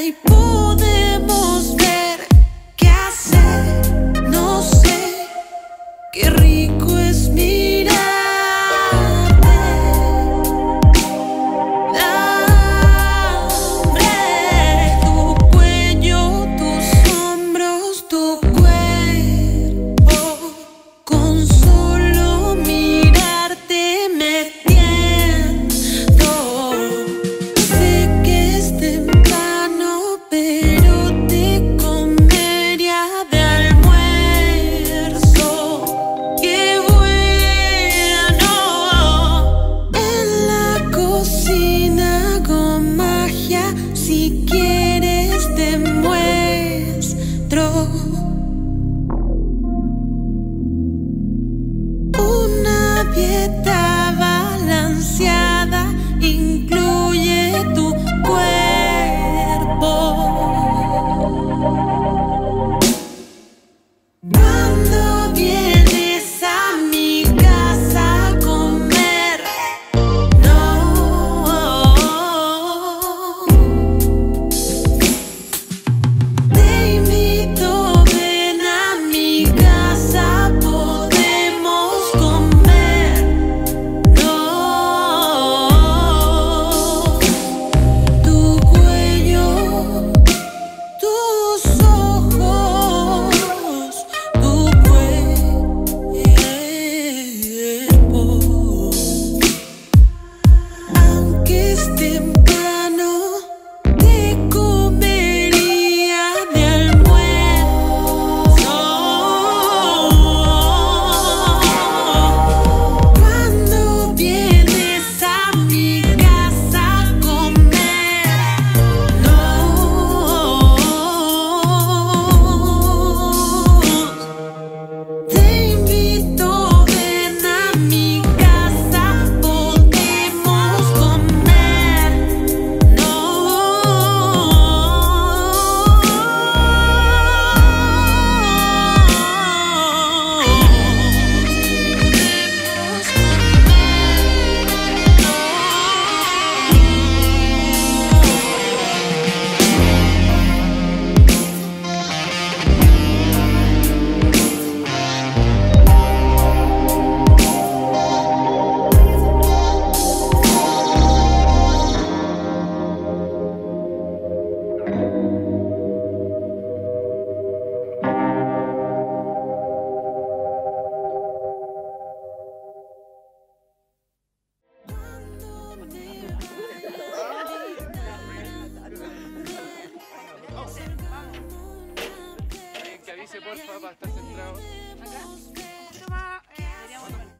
y podemos ver qué hacer. Acérquese, por favor, para estar centrado.